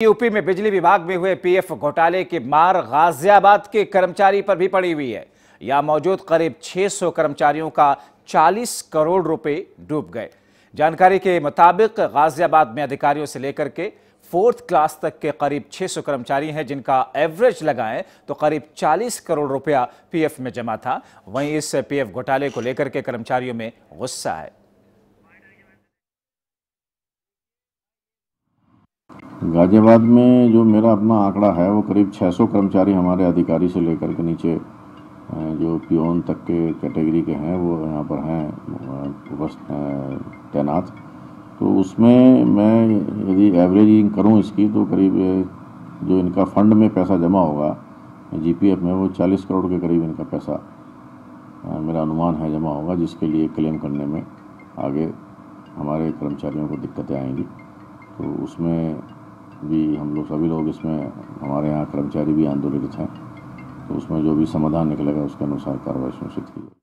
UP में बिजली विभाग में हुए पीएफ घोटाले की मार गाजियाबाद के कर्मचारी पर भी पड़ी हुई है। यहाँ मौजूद करीब 600 कर्मचारियों का 40 करोड़ रुपए डूब गए। जानकारी के मुताबिक गाजियाबाद में अधिकारियों से लेकर के फोर्थ क्लास तक के करीब 600 कर्मचारी हैं, जिनका एवरेज लगाएँ तो करीब 40 करोड़ रुपया पीएफ में जमा था। वहीं इस पीएफ घोटाले को लेकर के कर्मचारियों में गुस्सा है। गाजियाबाद में जो मेरा अपना आंकड़ा है, वो करीब 600 कर्मचारी हमारे अधिकारी से लेकर के नीचे जो पियोन तक के कैटेगरी के हैं, वो यहाँ पर हैं बस तैनात। तो उसमें मैं यदि एवरेजिंग करूँ इसकी तो करीब जो इनका फंड में पैसा जमा होगा, जीपीएफ में वो 40 करोड़ के करीब इनका पैसा मेरा अनुमान है जमा होगा, जिसके लिए क्लेम करने में आगे हमारे कर्मचारियों को दिक्कतें आएँगी। तो उसमें भी हम लोग, सभी लोग इसमें, हमारे यहाँ कर्मचारी भी आंदोलित हैं। तो उसमें जो भी समाधान निकलेगा, उसके अनुसार कार्रवाई सुनिश्चित की